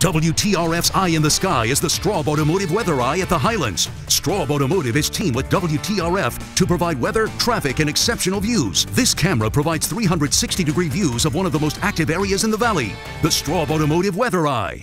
WTRF's Eye in the Sky is the Straub Automotive Weather Eye at the Highlands. Straub Automotive is teamed with WTRF to provide weather, traffic, and exceptional views. This camera provides 360 degree views of one of the most active areas in the valley, the Straub Automotive Weather Eye.